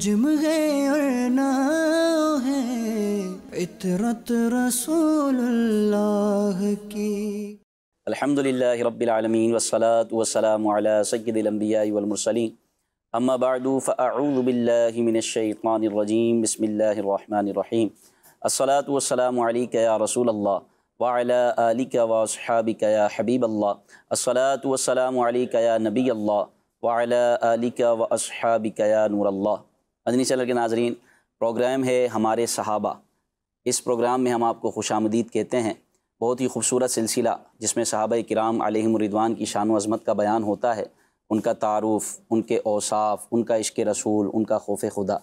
नजम है और ना है इतरत रसूलुल्लाह की अल्हम्दुलिल्लाहि रब्बिल आलमीन वस्सलातु वस्सलामु अला सय्यिदिल अंबियाइ वल मुरसलीन अम्मा बअदु फ़अऊज़ु बिल्लाहि मिनश शैतानिर रजीम बिस्मिल्लाहिर रहमानिर रहीम अस्सलातु वस्सलामु अलैका या रसूल अल्लाह व अला आलिका व अस्हाबिका या हबीब अल्लाह अस्सलातु वस्सलामु अलैका या नबी अल्लाह व अला आलिका व अस्हाबिका या नूर अल्लाह मदनी चैनल के नाजरीन, प्रोग्राम है हमारे सहाबा। इस प्रोग्राम में हम आपको खुशामदीद कहते हैं। बहुत ही खूबसूरत सिलसिला, जिसमें सहाबा कराम रिदवान की शान अज़मत का बयान होता है। उनका तारुफ़, उनके औसाफ, उनका इश्क रसूल, उनका खौफ खुदा,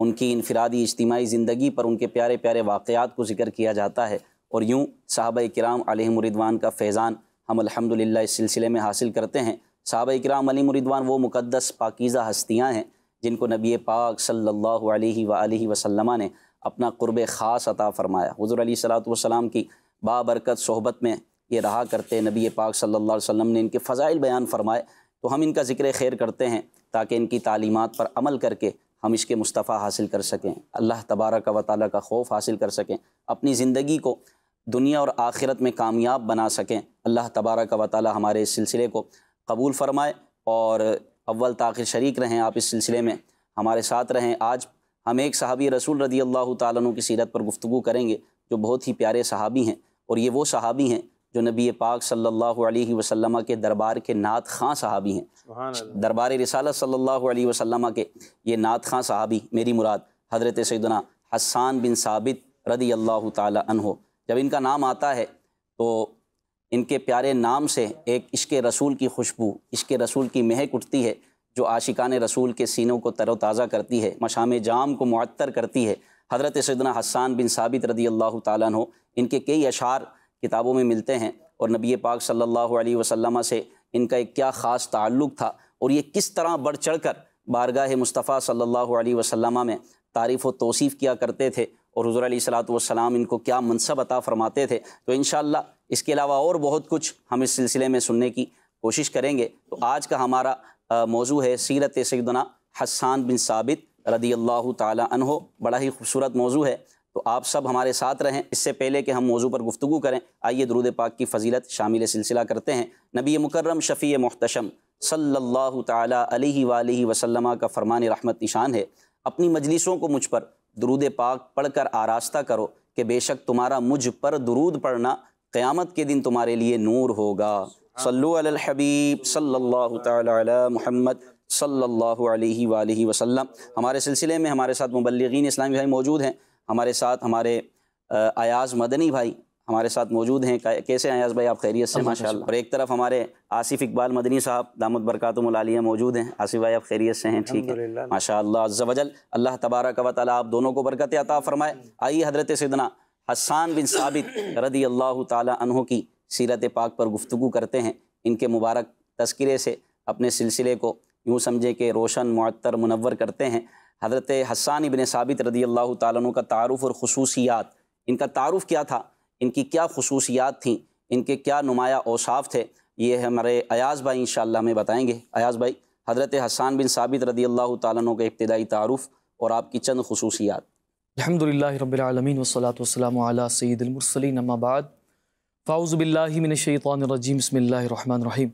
उनकी इनफरादी इज्तमाही ज़िंदगी पर उनके प्यारे प्यारे वाक़ात को ज़िक्र किया जाता है। और यूँ सहाबा कराम रिदवान का फैज़ान हम अल्हम्दुलिल्लाह इस सिलसिले में हासिल करते हैं। सहाबा कराम रिदवान वो मुक़दस पाकिज़ा हस्तियाँ हैं जिनको नबी पाक सल्लल्लाहु अलैहि व वसल्लम ने अपना क़ुरब ख़ास अता फ़रमाया। हज़ुर अली सलाम की बाबरकत, सोहबत में ये रहा करते नबी पाक सल्लल्लाहु अलैहि वसल्लम ने इनके फ़ज़ाइल बयान फरमाए। तो हम इनका ज़िक्र खैर करते हैं ताकि इनकी तालीमात पर अमल करके हम इसके मुस्तफ़ा हासिल कर सकें। अल्लाह तबारक व ताली का खौफ हासिल कर सकें। अपनी ज़िंदगी को दुनिया और आखिरत में कामयाब बना सकें। अल्लाह तबारक व ताली हमारे इस सिलसिले को कबूल फ़रमाए और अव्वल ताखिर शरीक रहें आप इस सिलसिले में हमारे साथ रहें। आज हम एक सहाबी रसूल रदी अल्लाह तु की सीरत पर गुफ्तु करेंगे जो बहुत ही प्यारे सहाबी हैं और ये वो सहाबी हैं जो नबी पाक सल्लल्लाहु अलैहि वसल्लम के दरबार के नात खां सहाबी हैं। दरबार रिसालत सल्लल्लाहु अलैहि वसल्लम के ये नात खां सहाबी मेरी मुराद हज़रत सैदना हसान बिन साबित रदी अल्लाह तहो जब इनका नाम आता है तो इनके प्यारे नाम से एक इश्क रसूल की खुशबू, इश्क रसूल की महक उठती है, जो आशिकान रसूल के सीनों को तरोताज़ा करती है, मशाम जाम को मुअत्तर करती है। हज़रत सैदना हसान बिन साबित रदी अल्लाह तहो इनके कई अशार किताबों में मिलते हैं और नबी पाक सल्लल्लाहु अलैहि वसल्लम से इनका एक क्या ख़ास ताल्लुक़ था और ये किस तरह बढ़ चढ़ कर बारगाह मुस्तफ़ा सल्लल्लाहु अलैहि वसल्लम में तारीफ़ व तोसीफ़ किया करते थे और हज़ूर सलाम इनको क्या मनसब अता फ़रमाते थे। तो इन इसके अलावा और बहुत कुछ हम इस सिलसिले में सुनने की कोशिश करेंगे। तो आज का हमारा मौजू है सीरत सैदना हसान बिन साबित रदी अल्लाह तहो बड़ा ही खूबसूरत मौजू है। तो आप सब हमारे साथ रहें। इससे पहले कि हम मौजू पर गुफ्तु करें, आइए दरूद पाक की फ़जीलत शामिल सिलसिला करते हैं। नबी मुकर्रम शफ़ी मोहतशम सल्लल्लाहु ताला वसल्लम का फरमान रहमत निशान है। अपनी मजलिसों को मुझ पर दरूद पाक पढ़कर आरास्ता करो कि बेशक तुम्हारा मुझ पर दरूद पढ़ना क़यामत के दिन तुम्हारे लिए नूर होगा। सल्लु अल हबीब सल्लल्लाहु ताला मुहम्मद सल्लल्लाहु अलैहि वालैहि वसल्लम। हमारे सिलसिले में हमारे साथ मुबलगिन इस्लामी भाई मौजूद हैं। हमारे साथ हमारे अयाज़ मदनी भाई हमारे साथ मौजूद हैं। कैसे अयाज़ भाई? आप खैरियत से माशाल्लाह। और एक तरफ़ हमारे आसिफ इकबाल मदनी साहब दामद बरकतमलिया मौजूद हैं। आसिफ भाई आप खैरियत से हैं? ठीक है। माशा अल्लाह तबारक व ताली आप दोनों को बरकत अता फ़रमाए। आइए हज़रत सदना हसान बिन साबित रदी अल्लाह तहों की सीरत पाक पर गुफ्तु करते हैं। इनके मुबारक तस्करे से अपने सिलसिले को यूँ समझे कि रोशन मअतर मुनवर करते हैं। हज़रत हसान इबन साबित रदी अल्लाह तु का तारुफ़ और खसूसियात, इनका तारफ़ क्या था? इनकी क्या खसूसियात थी? इनके क्या नुमाया औसाफ थे? ये हमारे अयाज़ भाई इन हमें बताएँगे। अयाज़ भाई, हज़रत हसान बिन साबित रदी अल्लाह तु का इब्तदाई तारुफ़ और आपकी चंद खसूसियात। अलहमदिल्ला रबालमीन वसलाम सैदमरसलिन अम्माबाद फ़ाउज़बिल्लिमिनशैतरजीम बसमीम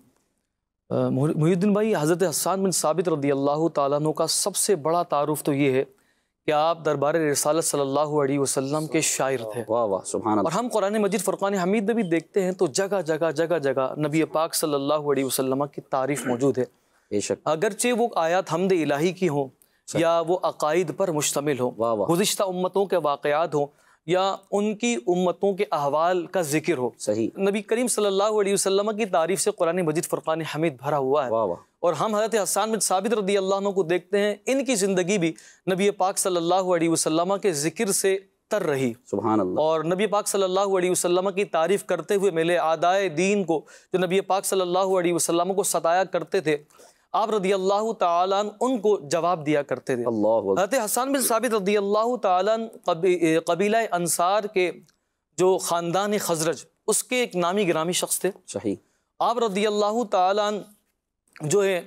मुहिद्दीन भाई हज़रत हसान बिन साबित रदी अल्लाह तु का सबसे बड़ा तारुफ तो ये है कि आप दरबार रसालत सल्लल्लाहु अलैहि वसल्लम के शायर थे वाह वाह सुभान और हम कुरान मजिद फ़ुरक़ान हमीद में भी देखते हैं तो जगह जगह जगह जगह नबी पाक सल्लल्लाहु अलैहि वसल्लम की तारीफ़ मौजूद है बेशक अगरचे वो आयात हमद इलाही की हों या वो अकायद पर मुश्तमिल हो गुज्त उम्मतों के वाक़ात हों या उनकी उम्मतों के अहवाल का ज़िक्र हो। सही। नबी करीम सल्लल्लाहु अलैहि वसल्लम की तारीफ़ से कुरान मजिद फ़ुरक़ान हमीद भरा हुआ है। वाह वाह। और हम हज़रत हसान बिन साबित रदी अल्लाह को देखते हैं इनकी ज़िंदगी भी नबी पाक सल्लल्लाहु अलैहि वसल्लम के ज़िक्र से तर रही। सुभान अल्लाह और नबी पाक सल्लल्लाहु अलैहि वसल्लम की तारीफ़ करते हुए मेले आदाए दीन को जो नबी पाक सल्लल्लाहु अलैहि वसल्लम को सताया करते थे आप रदी अल्लाह तन उनको जवाब दिया करते थे। हज़रत हसन बिन साबित रदी अल्लाह तन कबीला अंसार के जो ख़ानदान खजरज उसके एक नामी ग्रामी शख्स थे। सही। आप रदी अल्लाह तन जो है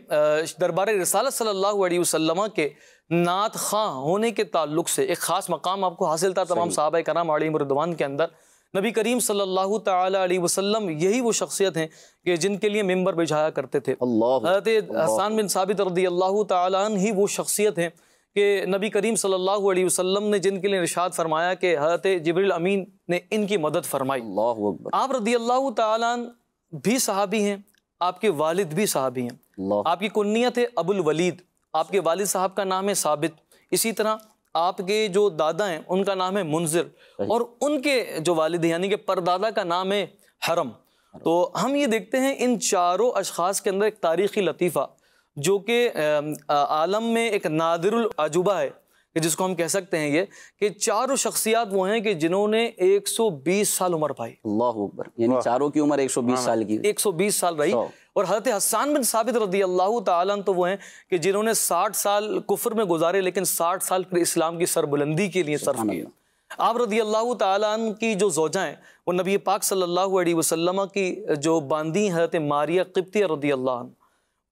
दरबार रसाल सल्लल्लाहु अलैहि वसल्लम के नात खां होने के ताल्लुक से एक ख़ास मकाम आपको हासिल था तमाम साहब कराम मरदवान के अंदर। नबी करीम सल्लल्लाहु अलैहि वसल्लम यही वो शख्सियत हैं कि जिनके लिए मेंबर बिछाया करते थे। हज़रत हसान बिन साबित रदी अल्लाह तन ही वो शख्सियत हैं कि नबी करीम सल्लल्लाहु अलैहि वसल्लम ने जिनके लिए इरशाद फरमाया कि हज़रत जबरील अमीन ने इनकी मदद फरमाई। आप रदी अल्लाह तन भी सहाबी हैं आपके वालिद भी साहबी हैं। आपकी कुन्नियत है अबुल वलीद आपके वालिद साहब का नाम है साबित। इसी तरह आपके जो दादा हैं उनका नाम है मुंजिर और उनके जो वालिद यानी कि परदादा का नाम है हरम। तो हम ये देखते हैं इन चारों अशखास के अंदर एक तारीख़ी लतीफ़ा जो कि आलम में एक नादिरुल अजूबा है कि जिसको हम कह सकते हैं ये कि चारों शख्सियात वो हैं कि जिन्होंने 120 साल उम्र पाई। अल्लाह अकबर। यानी चारों की उम्र 120 हाँ। साल की। 120 साल रही और हज़रत हसान बिन साबित रदी अल्लाह तन तो वो हैं कि जिन्होंने 60 साल कुफर में गुजारे लेकिन 60 साल फिर इस्लाम की सरबुलंदी के लिए सर्फ किया। आप रदी अल्लाह तन की जो जोजा हैं वो नबी पाक सल्लल्लाहु अलैहि वसल्लम की जो बांदी हज़रत मारिया किब्ती रदी अल्लाह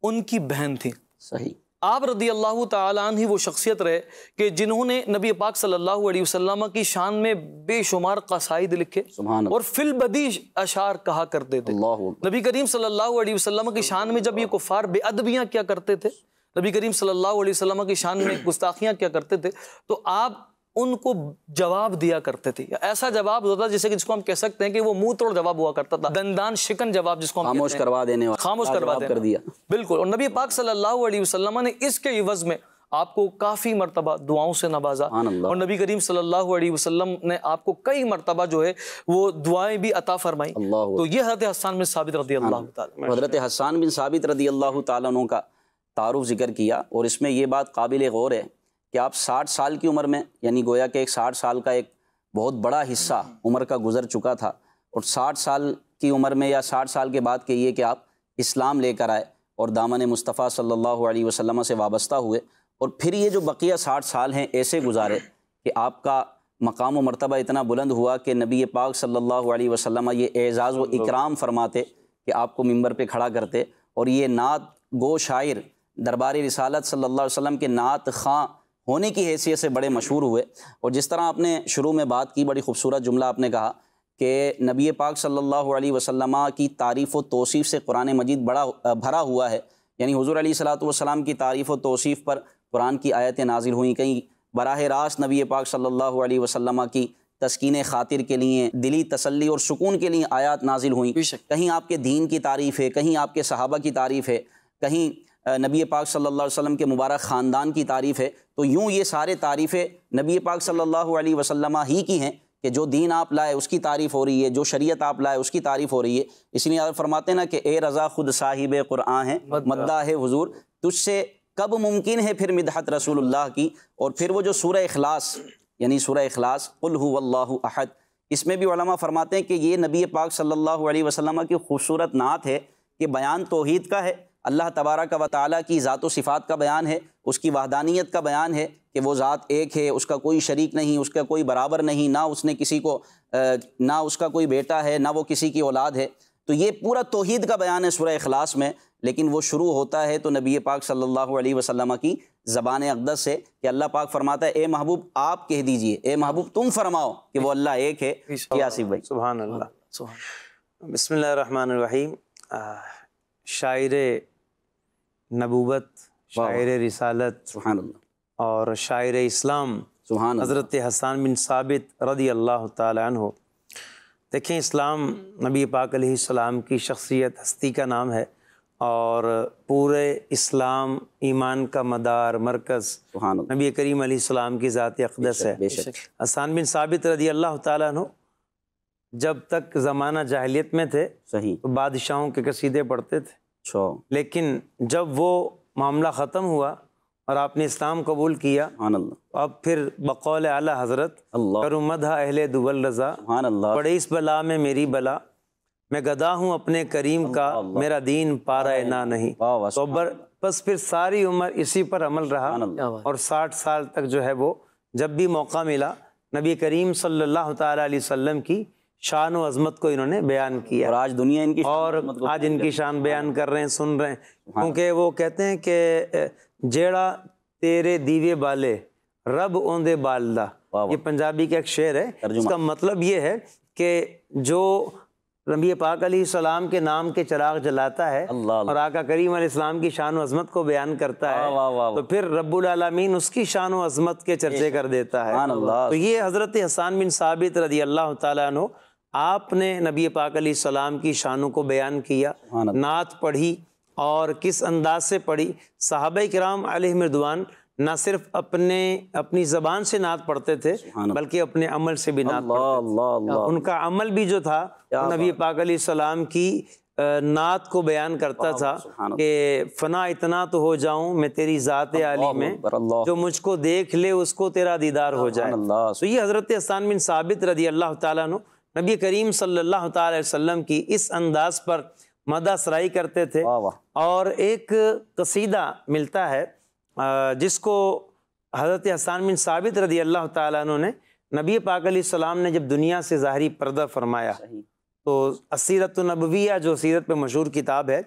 उनकी बहन थी। सही। आप रदी अल्लाह तन ही वो शख्सियत रहे कि जिन्होंने नबी पाक सल्लल्लाहु अलैहि वसल्लम की शान में बेशुमार कसाइद लिखे और फिल बदी अशार कहा करते थे। नबी करीम सल्लल्लाहु अलैहि वसल्लम की शान में जब ये कुफार बेअदबियाँ क्या करते थे? नबी करीम सल्लल्लाहु अलैहि वसल्लम की शान में गुस्ताखियाँ क्या करते थे? तो आप उनको जवाब दिया करते थे। ऐसा जवाब होता जिसे कि जिसको हम कह सकते हैं कि वो मुँह तोड़ जवाब हुआ करता था। दंदान शिकन जवाब जिसको हम खामोश करवा देने वाला खामोश करवा कर दिया। बिल्कुल और नबी पाक सल्लल्लाहु अलैहि वसल्लम ने इसके इवज में आपको काफ़ी मरतबा दुआओं से नवाजा। और नबी करीम सल्लल्लाहु अलैहि वसल्लम ने आपको कई मरतबा जो है वो दुआएँ भी अता फरमाई। तो ये हज़रत हसान बिन साबित रदी अल्लाह हज़रत हसान बिन साबित रदी अल्लाह तु का तारुफ ज़िक्र किया और इसमें यह बात काबिल गौर है कि आप साठ साल की उम्र में यानी गोया के एक साठ साल का एक बहुत बड़ा हिस्सा उम्र का गुजर चुका था और साठ साल की उम्र में या साठ साल के बाद कहिए कि आप इस्लाम लेकर आए और दामन मुस्तफ़ा सल्लल्लाहु अलैहि वसल्लम से वाबस्ता हुए और फिर ये जो बकिया साठ साल हैं ऐसे गुजारे कि आपका मकाम मरतबा इतना बुलंद हुआ कि नबी पाक सल्लल्लाहु अलैहि वसल्लम ये एज़ाज़ व इकराम फरमाते कि आपको मंबर पे खड़ा करते और ये नात गो शायर दरबार रिसालत सल्लल्लाहु अलैहि वसल्लम के नात खां होने की हैसियत से बड़े मशहूर हुए। और जिस तरह आपने शुरू में बात की बड़ी खूबसूरत जुमला आपने कहा कि नबी पाक सल्लल्लाहु अलैहि वसल्लम की तारीफ़ व तोसीफ़ से कुरान मजीद बड़ा भरा हुआ है। यानी हुजूर अली सलाम की तारीफ़ व तोसीफ़ पर कुरान की आयतें नाजिल हुई। कहीं बराह रास्त नबी पाक सल्लल्लाहु अलैहि वसल्लम की तस्किन खातिर के लिए दिली तसल्ली और सुकून के लिए आयात नाजिल हुई। कहीं आपके दीन की तारीफ़ है कहीं आपके सहाबा की तारीफ़ है कहीं नबी पाक सल्लल्लाहु अलैहि वसल्लम के मुबारक ख़ानदान की तारीफ़ है। तो यूँ ये सारे तारीफ़ें नबी पाक सल्लल्लाहु अलैहि वसल्लम ही की हैं कि जो दीन आप लाए उसकी तारीफ़ हो रही है जो शरीयत आप लाए उसकी तारीफ़ हो रही है। इसलिए आप फरमाते ना कि ए रज़ा खुद साहिब क़ुरआन है मद्दा। है हुजूर। तुझसे कब मुमकिन है फिर मिदहत रसूलुल्लाह की? और फिर वो जो सूर अखलास यानी सूर अखलास कुल हुवल्लाहु अहद इसमें भी उलमा फरमाते हैं कि ये नबी पाक सल्लल्लाहु अलैहि वसल्लम की खूबसूरत नात है कि बयान तोहीद का है। अल्लाह तबारक व ताली की ज़ात सिफ़ात का बयान है उसकी वहदानियत का बयान है कि वो ज़ात एक है उसका कोई शरीक नहीं उसका कोई बराबर नहीं ना उसने किसी को ना उसका कोई बेटा है ना वो किसी की औलाद है। तो ये पूरा तोहद का बयान है सुर अखलास में लेकिन वो शुरू होता है तो नबी पाक सल्लल्लाहु अलैहि वसल्लम की ज़बान अकदस से कि अल्लाह पाक फरमाता है ए महबूब आप कह दीजिए ए महबूब तुम फरमाओ कि वो अल्लाह एक है यासिफ भाई। सुबह अल्लाह बिस्मिल्लाहिर्रहमानिर्रहीम। शायर नबूबत शायर रिसालत और शायर इस्लाम हज़रत हसान बिन साबित रदी अल्लाह तहो देखें इस्लाम नबी पाक सलाम की शख्सियत हस्ती का नाम है और पूरे इस्लाम ईमान का मदार मरकज़ नबी करीम सलाम की ज़ात अकदस है। हसान बिन साबित रदी अल्लाह तहो जब तक ज़माना जाहलीत में थे सही। तो बादशाहों के कसीदे पढ़ते थे। लेकिन जब वो मामला ख़त्म हुआ और आपने इस्लाम कबूल किया अब फिर बकौल आला हज़रत करुमदा अहले दुबल रज़ा बड़े इस बला में मेरी बला। मैं गदा हूँ अपने करीम का मेरा दीन पारा ना नहीं। तो बस फिर सारी उम्र इसी पर अमल रहा और साठ साल तक जो है वो जब भी मौका मिला नबी करीम सल्लल्लाहु अलैहि वसल्लम की शान व अजमत को इन्होंने बयान किया। और आज दुनिया इनकी और आज इनकी शान बयान कर रहे हैं सुन रहे हैं। क्योंकि वो कहते हैं कि जेड़ा तेरे दीवे बाले रब ओंदे बालदा। ये पंजाबी का एक शेर है। इसका मतलब ये है कि जो नबी पाक सलाम के नाम के चराग जलाता है और आका करीम इस्लाम की शान अजमत को बयान करता है तो फिर आलमीन उसकी शान अजमत के चर्चे कर देता है। तो ये हज़रत हसान बिन साबित रदी अल्लाह तु आपने नबी पाक सलाम की शानों को बयान किया नात पढ़ी और किस अंदाज से पढ़ी? साहब कराम अलमरदवान न सिर्फ़ अपने अपनी ज़बान से नात पढ़ते थे बल्कि अपने अमल से भी नात पढ़ते थे। उनका अमल भी जो था नबी पाक सलाम की नात को बयान करता था कि फना इतना तो हो जाऊँ मैं तेरी ज़ात आली में जो मुझको देख ले उसको तेरा दीदार हो जाए। तो ये हज़रत हसान बिन साबित रदी अल्लाह तु नबी करीम सल्लल्लाहु अलैहि वसल्लम की इस अंदाज पर मदा सराई करते थे। और एक कसीदा मिलता है जिसको हज़रत हसान बिन साबित रदी अल्लाह तु ने नबी पाक सलाम ने जब दुनिया से ज़ाहरी पर्दा फरमाया तो असीरत नबविया जो सीरत पे मशहूर किताब है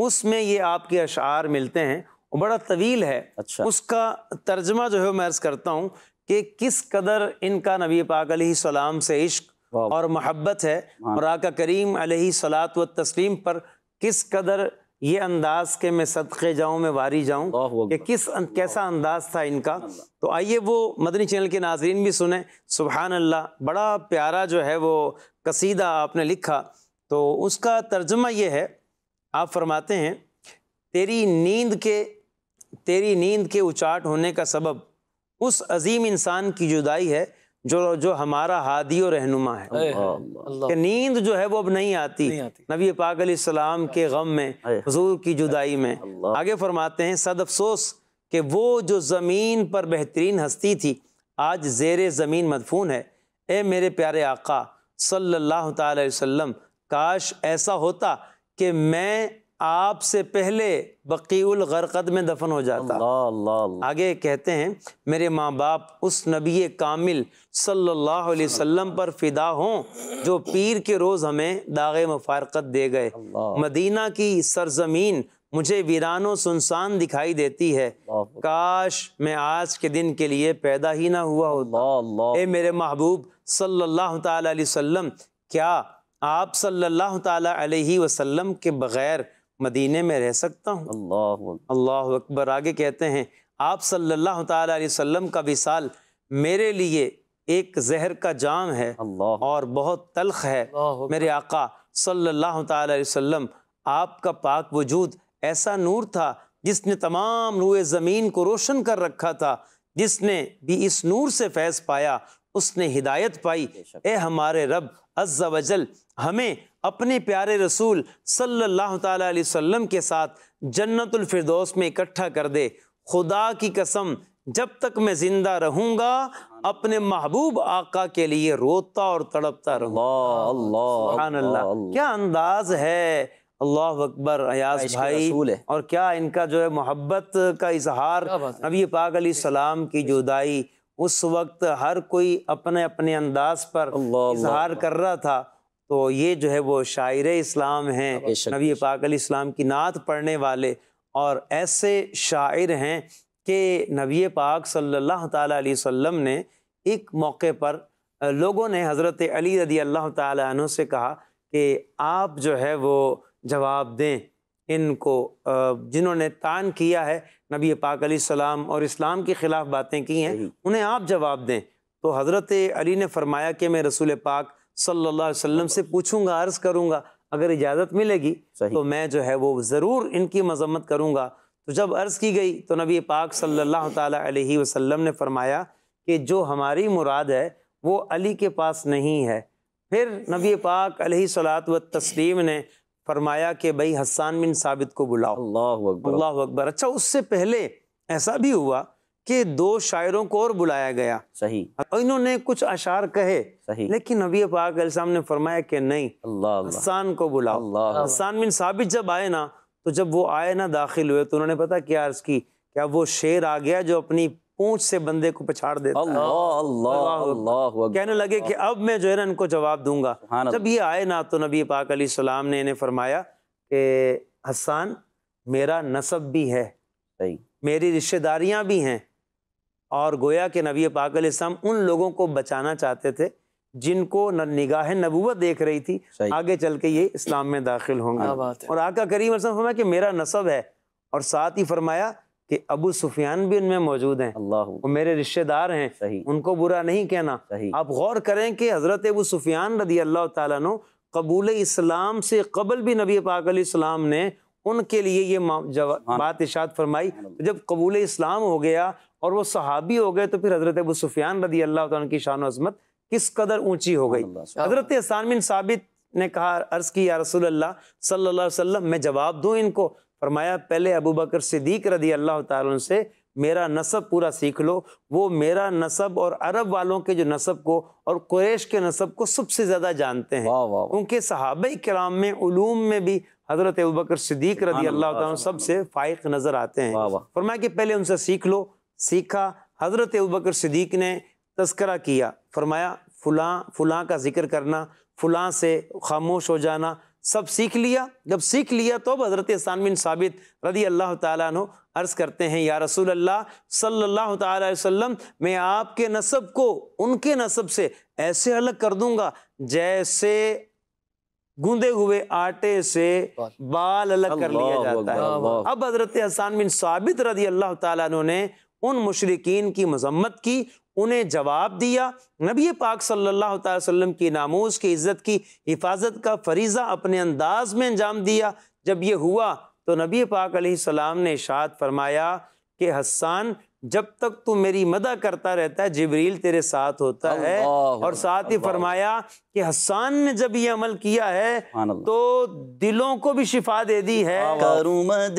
उसमें ये आपके अशार मिलते हैं वो बड़ा तवील है। अच्छा। उसका तर्जमा जो है मैं अर्ज़ करता हूँ कि किस कदर इनका नबी पाक सलाम से इश्क और मोहब्बत है और आका करीम सलात व तस्लीम पर किस कदर ये अंदाज के मैं सदक़े जाऊँ मैं वारी जाऊँ कि किस कैसा अंदाज था इनका? तो आइए वो मदनी चैनल के नाजरीन भी सुने। सुबहान अल्लाह बड़ा प्यारा जो है वो कसीदा आपने लिखा। तो उसका तर्जमा ये है आप फरमाते हैं तेरी नींद के तेरी नींद के उचाट होने का सबब उस अजीम इंसान की जुदाई है जो जो हमारा हादी और रहनुमा है। कि नींद जो है वो अब नहीं आती, नहीं आती। नबी पाक सलाम के गम में हजूर की जुदाई में आगे फरमाते हैं सद अफसोस कि वो जो ज़मीन पर बेहतरीन हस्ती थी आज जेर ज़मीन मदफून है। ए मेरे प्यारे आका सल्लल्लाहु अलैहि वसल्लम काश ऐसा होता कि मैं आपसे पहले बकीउल गरकद में दफन हो जाता। अल्लाह अल्लाह आगे कहते हैं मेरे माँ बाप उस नबी कामिल सल्लल्लाहु अलैहि वसल्लम पर फिदा हों जो पीर के रोज़ हमें दाग मफारकत दे गए। मदीना की सरजमीन मुझे वीरानो सुनसान दिखाई देती है। काश मैं आज के दिन के लिए पैदा ही ना हुआ होता। ए मेरे महबूब सल्लल्लाहु अलैहि वसल्लम क्या आप सल्लल्लाहु अलैहि वसल्लम के बगैर मदीने में रह सकता हूँ। अल्लाह अल्लाह अकबर। आगे कहते हैं आप सल्लल्लाहु अलैहि वसल्लम का विसाल मेरे लिए एक जहर का जाम है अल्लाह और बहुत तलख है। मेरे आका सल्लल्लाहु अलैहि वसल्लम आपका पाक वजूद ऐसा नूर था जिसने तमाम नूर ज़मीन को रोशन कर रखा था जिसने भी इस नूर से फैज़ पाया उसने हिदायत पाई ए हमारे रब अज्जा वजल हमें अपने प्यारे रसूल सल्लल्लाहु अलैहि वसल्लम के साथ जन्नतुल फिरदौस में इकट्ठा कर दे। खुदा की कसम जब तक मैं ज़िंदा रहूँगा अपने महबूब आका के लिए रोता और तड़पता रहूँगा। अल्लाह अल्लाह क्या अंदाज है? अल्लाह अकबर अयाज भाई। और क्या इनका जो है मोहब्बत का इजहार? नबी पाक अली सलाम की जुदाई उस वक्त हर कोई अपने अपने अंदाज पर इजहार कर रहा था। तो ये जो है वो शायर इस्लाम हैं नबी पाक इस्लाम की नात पढ़ने वाले और ऐसे शायर हैं कि नबी पाक सल्लल्लाहु अलैहि वसल्लम ने एक मौके पर लोगों ने हज़रत अली रदी अल्लाह तु से कहा कि आप जो है वो जवाब दें इनको जिन्होंने तान किया है नबी पाक सलाम और इस्लाम के ख़िलाफ़ बातें की हैं उन्हें आप जवाब दें। तो हज़रत अली ने फरमाया कि मैं रसूल पाक सल्लल्लाहु अलैहि वसल्लम से पूछूँगा अर्ज़ करूँगा अगर इजाज़त मिलेगी तो मैं जो है वो ज़रूर इनकी मजम्मत करूँगा। तो जब अर्ज़ की गई तो नबी पाक सल्लल्लाहु अलैहि वसल्लम ने फरमाया कि जो हमारी मुराद है वो अली के पास नहीं है। फिर नबी पाक सलात व तस्लीम ने फरमाया कि भाई हसान बिन साबित को बुलाओ। अल्लाह अकबर। अल्लाह अकबर। अच्छा उससे पहले ऐसा भी हुआ कि दो शायरों को और बुलाया गया। सही। और इन्होंने कुछ अशार कहे सही। लेकिन नबी पाक ने फरमाया कि नहीं अल्लाह। हसान को बुलाओ। हसान बिन साबित जब आए ना तो जब वो आए ना दाखिल हुए तो उन्होंने पता क्या अर्ज़ की? क्या वो शेर आ गया जो अपनी पूंछ से बंदे को पछाड़ देता अल्लाह अल्लाह अल्लाह कहने लगे कि अब मैं जो है ना इनको जवाब दूँगा। जब ये आए ना तो नबी पाक अली सलाम ने इन्हें फरमाया कि हसान मेरा नसब भी है। सही। मेरी रिश्तेदारियाँ भी हैं। और गोया के नबी पाक इस्लाम उन लोगों को बचाना चाहते थे जिनको न निगाह नबूवत देख रही थी आगे चल के ये इस्लाम में दाखिल होंगे। और आका करीम फरमाया कि मेरा नसब है और साथ ही फरमाया कि अबू सुफियान भी उनमें मौजूद हैं। अल्लाह। वो मेरे रिश्तेदार हैं सही। उनको बुरा नहीं कहना। सही। आप गौर करें कि हज़रत अबू सुफियान रदी अल्लाह तु कबूल इस्लाम से कबल भी नबी पाक इस्लाम ने उनके लिए ये हाँ। बात इशाद फरमाई। तो जब कबूल इस्लाम हो गया और वो सहाबी हो गए तो फिर हज़रत अबू सुफियान रदी अल्लाह की शान अजमत किस कदर ऊँची हो गई। हज़रत हसान बिन साबित ने कहा अर्ज़ की या रसूल अल्लाह सल्लल्लाहु अलैहि वसल्लम मैं जवाब दूँ इनको? फरमाया पहले अबू बकर सिद्दीक रदी अल्लाह से मेरा नसब पूरा सीख लो। वो मेरा नसब और अरब वालों के जो नसब को और कुरैश के नसब को सबसे ज़्यादा जानते हैं। उनके सहाब कराम में उलूम में भी हज़रत अबू बकर सिद्दीक रदी अल्लाह सबसे फ़ाइक नज़र आते हैं। फरमाया कि पहले उनसे सीख लो सीखा। हज़रत अबू बकर सिद्दीक ने तस्करा किया। फरमाया फ़ुलाँ फ़ुलाँ का ज़िक्र करना फ़ुलाँ से खामोश हो जाना सब सीख लिया। जब सीख लिया तो हज़रत बिन साबित रदी अल्लाह तु अर्ज़ करते हैं या रसूल अल्लाह सल्लल्लाहु अलैहि वसल्लम मैं आपके नसब को उनके नसब से ऐसे अलग कर दूँगा जैसे गूंदे हुए आटे से बाल अलग कर लिया जाता है। अब हज़रत हसान बिन साबित रदी अल्लाह तु ने उन मुशरकिन की मजम्मत की, उन्हें जवाब दिया। नबी पाक सल्लल्लाहु अलैहि वसल्लम की नामोज की इज़्ज़त की, हिफाजत का फरीज़ा अपने अंदाज में अंजाम दिया। जब ये हुआ तो नबी पाक सलाम ने इशात फरमाया कि हसान जब तक तू मेरी मदा करता रहता है जबरील तेरे साथ होता है। और साथ ही फरमाया कि हसान ने जब ये अमल किया है तो दिलों को भी शिफा दे दी है। करुमद